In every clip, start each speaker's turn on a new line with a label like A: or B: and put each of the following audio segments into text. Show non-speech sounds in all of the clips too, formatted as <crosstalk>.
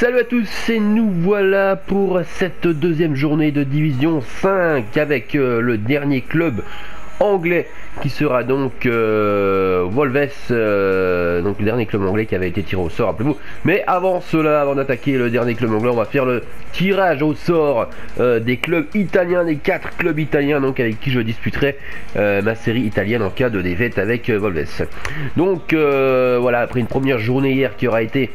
A: Salut à tous et nous voilà pour cette deuxième journée de division 5 avec euh, le dernier club anglais qui sera donc euh, Volves, euh, donc le dernier club anglais qui avait été tiré au sort, rappelez-vous. Mais avant cela, avant d'attaquer le dernier club anglais, on va faire le tirage au sort euh, des clubs italiens, des quatre clubs italiens donc avec qui je disputerai ma série italienne en cas de défaite avec Volves. Donc voilà, après une première journée hier qui aura été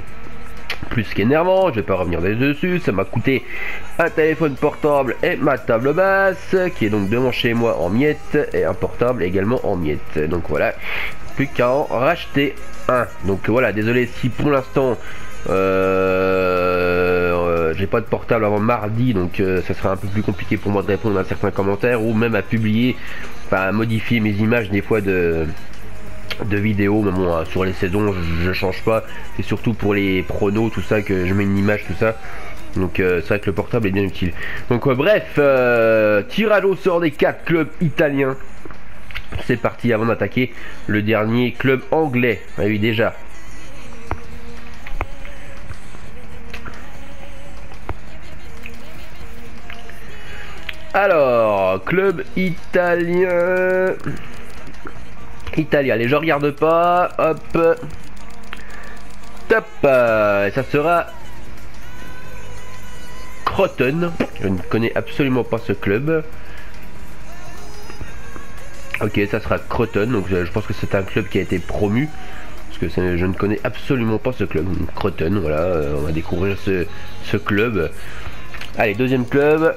A: plus qu'énervant, je vais pas revenir dessus, ça m'a coûté un téléphone portable et ma table basse, qui est donc devant chez moi en miettes, et un portable également en miettes. Donc voilà, plus qu'à en racheter un. Donc voilà, désolé si pour l'instant euh, j'ai pas de portable avant mardi, donc euh, ça sera un peu plus compliqué pour moi de répondre à certains commentaires, ou même à publier, enfin à modifier mes images des fois de de vidéos, mais bon, euh, sur les saisons, je, je change pas. C'est surtout pour les pronos, tout ça, que je mets une image, tout ça. Donc euh, c'est vrai que le portable est bien utile. Donc euh, bref, euh, tirage au sort des quatre clubs italiens. C'est parti avant d'attaquer le dernier club anglais. Ah oui déjà. Alors, club italien. Italien, allez, je regarde pas. Hop. Top. euh, ça sera Croton. Je ne connais absolument pas ce club. Ok, ça sera Croton. Donc je je pense que c'est un club qui a été promu. Parce que je ne connais absolument pas ce club. Croton, voilà. euh, On va découvrir ce club. Allez, deuxième club.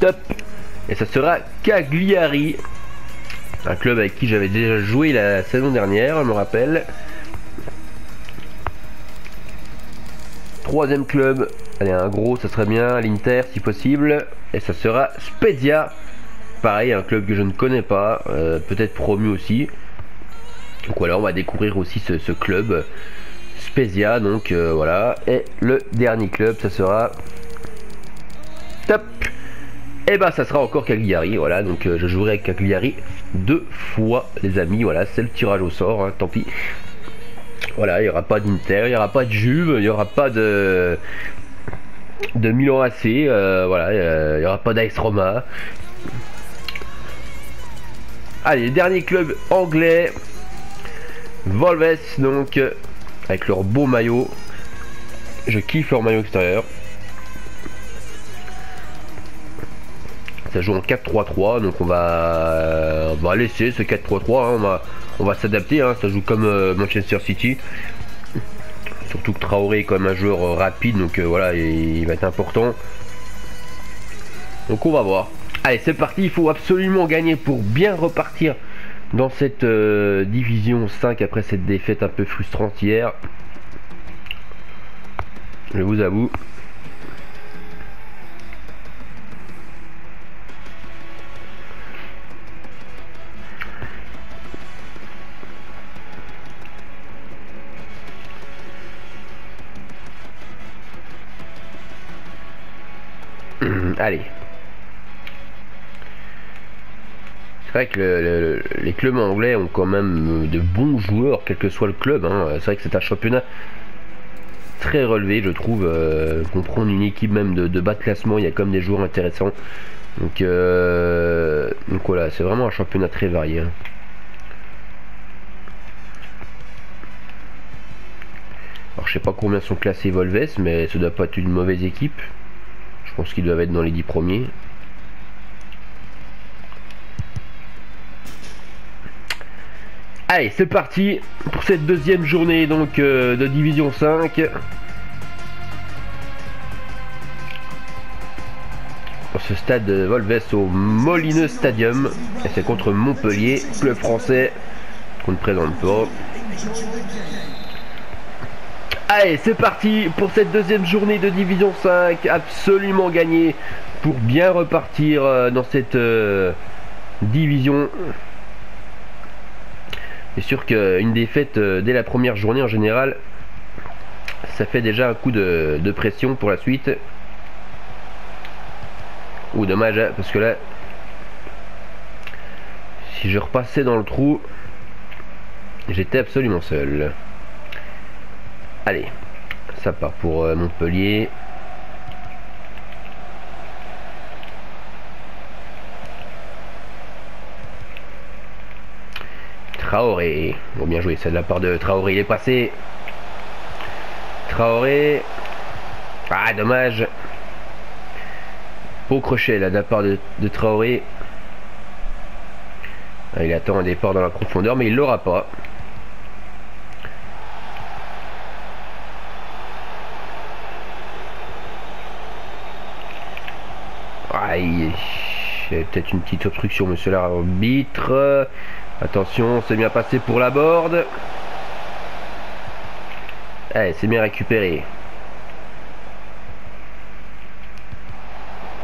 A: Top. Et ça sera Cagliari. Un club avec qui j'avais déjà joué la saison dernière, je me rappelle. Troisième club, allez un gros, ça serait bien, l'Inter si possible. Et ça sera Spezia. Pareil, un club que je ne connais pas, euh, peut-être promu aussi. Donc voilà, on va découvrir aussi ce, club. Spezia, donc euh, voilà. Et le dernier club, ça sera... Top et bah ça sera encore Cagliari, voilà, donc euh, je jouerai avec Cagliari deux fois les amis, voilà, c'est le tirage au sort, hein, tant pis. Voilà, il n'y aura pas d'Inter, il n'y aura pas de Juve, il n'y aura pas de de Milan AC, euh, voilà, euh, il n'y aura pas d'Aix Roma. Allez, le dernier club anglais, Volves, donc, avec leur beau maillot. Je kiffe leur maillot extérieur. Ça joue en 4-3-3, donc on va, on va laisser ce 4-3-3, hein, on va, on va s'adapter, hein, ça joue comme euh, Manchester City. Surtout que Traoré est quand même un joueur euh, rapide, donc euh, voilà, il, va être important. Donc on va voir. Allez, c'est parti, il faut absolument gagner pour bien repartir dans cette euh, division 5 après cette défaite un peu frustrante hier. Je vous avoue. Allez. C'est vrai que le- le- les clubs anglais ont quand même euh, de bons joueurs, quel que soit le club. hein. C'est vrai que c'est un championnat très relevé, je trouve. Euh, comprendre une équipe même de, bas de classement, il y a même des joueurs intéressants. Donc, euh, voilà, c'est vraiment un championnat très varié. hein. Alors je sais pas combien sont classés Volves, mais ça doit pas être une mauvaise équipe. Je pense qu'ils doivent être dans les 10 premiers. Allez, c'est parti pour cette deuxième journée donc euh, de Division 5. Dans ce stade de Volves au Molineux Stadium. Et c'est contre Montpellier, club français qu'on ne présente pas. Allez, c'est parti pour cette deuxième journée de Division 5. Absolument gagné pour bien repartir euh, dans cette euh, division. C'est sûr qu'une défaite euh, dès la première journée en général, ça fait déjà un coup de, de pression pour la suite. Ou dommage, hein, parce que là, si je repassais dans le trou, j'étais absolument seul. Allez, Ça part pour euh, Montpellier. Traoré. Bon, bien joué, c'est de la part de Traoré. Il est passé. Traoré. Ah, dommage. Beau crochet là de la part de, Traoré. Ah, il attend un départ dans la profondeur, mais il l'aura pas. J'ai peut-être une petite obstruction, monsieur l'arbitre. Attention, c'est bien passé pour la board. Allez, c'est bien récupéré.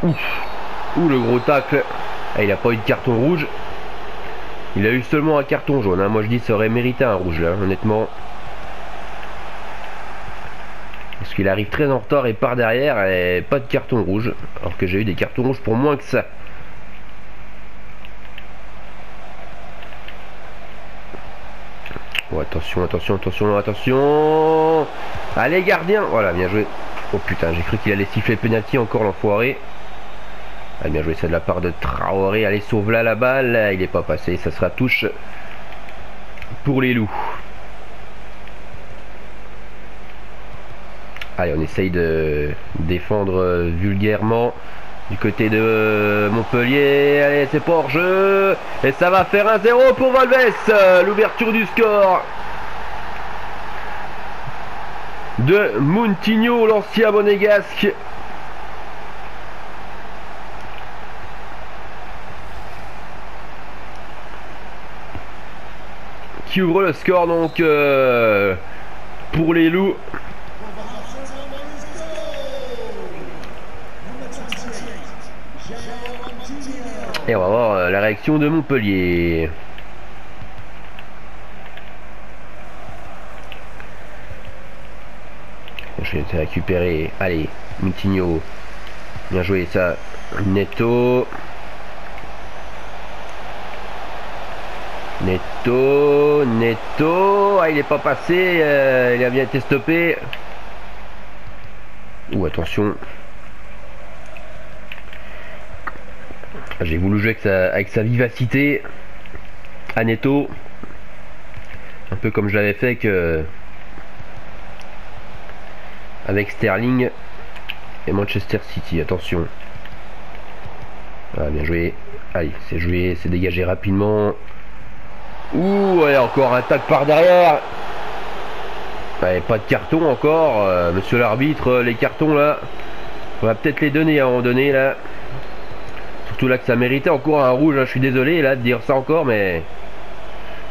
A: Ouf. Le gros tacle. Ah, il a pas eu de carton rouge. Il a eu seulement un carton jaune. Hein. Moi, je dis ça aurait mérité un rouge, là, honnêtement. Parce qu'il arrive très en retard et part derrière pas de carton rouge. Alors que j'ai eu des cartons rouges pour moins que ça. Attention, attention, attention, attention. Allez, gardien. Voilà, bien joué. Oh putain, j'ai cru qu'il allait siffler penalty encore l'enfoiré. Ah, bien joué, c'est de la part de Traoré. Allez, sauve là la balle. Il n'est pas passé. Ça sera touche pour les loups. Allez, on essaye de défendre vulgairement du côté de Montpellier. Allez, c'est pas hors jeu. Et ça va faire un 0 pour Valves. L'ouverture du score de Moutinho, l'ancien monégasque. Qui ouvre le score donc euh, pour les loups. Et on va voir euh, la réaction de Montpellier. Je vais récupérer. Allez, Moutinho. Bien joué ça. Netto. Netto. Netto. Ah, il est pas passé. Euh, il a bien été stoppé. Ou attention. J'ai voulu jouer avec sa, avec sa vivacité à Netto. Un peu comme je l'avais fait que avec Sterling et Manchester City. Attention. Ah, bien joué. Allez, c'est joué, c'est dégagé rapidement. Ouh, allez, encore un tac par derrière. Allez, pas de carton encore. Euh, monsieur l'arbitre, les cartons là. On va peut-être les donner à un moment donné là. Surtout là que ça méritait encore un rouge. Hein. Je suis désolé là de dire ça encore, mais.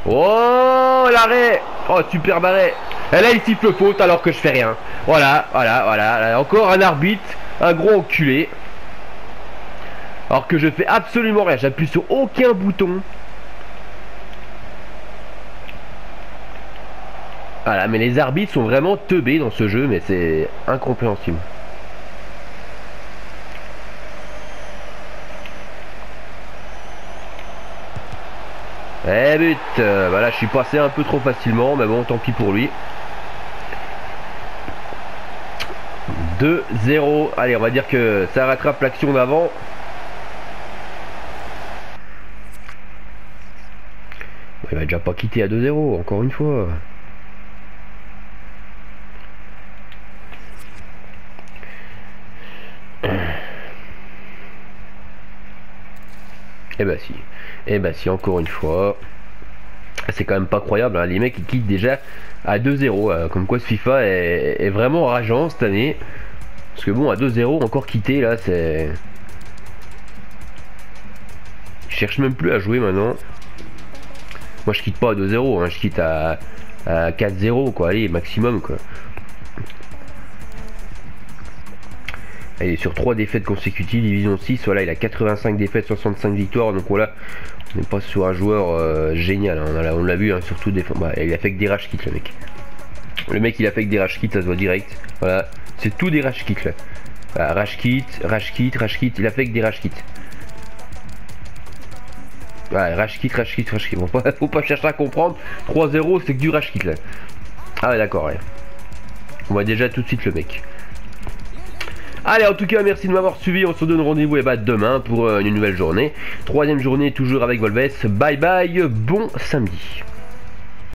A: Oh, l'arrêt Oh, super arrêt Et là, il siffle faute alors que je fais rien. Voilà, voilà, voilà. Encore un arbitre, un gros enculé. Alors que je fais absolument rien. J'appuie sur aucun bouton. Voilà, mais les arbitres sont vraiment teubés dans ce jeu, mais c'est incompréhensible. Eh but euh, Voilà, je suis passé un peu trop facilement, mais bon, tant pis pour lui. 2-0. Allez, on va dire que ça rattrape l'action d'avant. Il va déjà pas quitter à 2-0, encore une fois. Eh bah si. Eh bah si, encore une fois. C'est quand même pas croyable, hein. les mecs ils quittent déjà à 2-0. Euh, comme quoi ce FIFA est, vraiment rageant cette année. Parce que bon, à 2-0, encore quitté là, c'est. Je cherche même plus à jouer maintenant. Moi je quitte pas à 2-0, hein. je quitte à, à 4-0 quoi, allez, maximum quoi. Il est sur 3 défaites consécutives, division 6, voilà, il a 85 défaites, 65 victoires, donc voilà, on n'est pas sur un joueur euh, génial, hein. on l'a vu, hein, surtout des... Bah, il a fait que des rage kits le mec. Le mec il a fait que des rage kits, ça se voit direct, voilà, c'est tout des rage kits là. Voilà, rage kit, rage kit, kit, il a fait que des rage kits. Voilà, rage kit, rage kit, rage kit, pas, <laughs> faut pas chercher à comprendre, 3-0 c'est que du rage kit là. Ah ouais d'accord. On voit déjà tout de suite le mec. Allez, en tout cas, merci de m'avoir suivi. On se donne rendez-vous et eh bah, ben, demain pour euh, une nouvelle journée. Troisième journée, toujours avec Volves. Bye bye, bon samedi.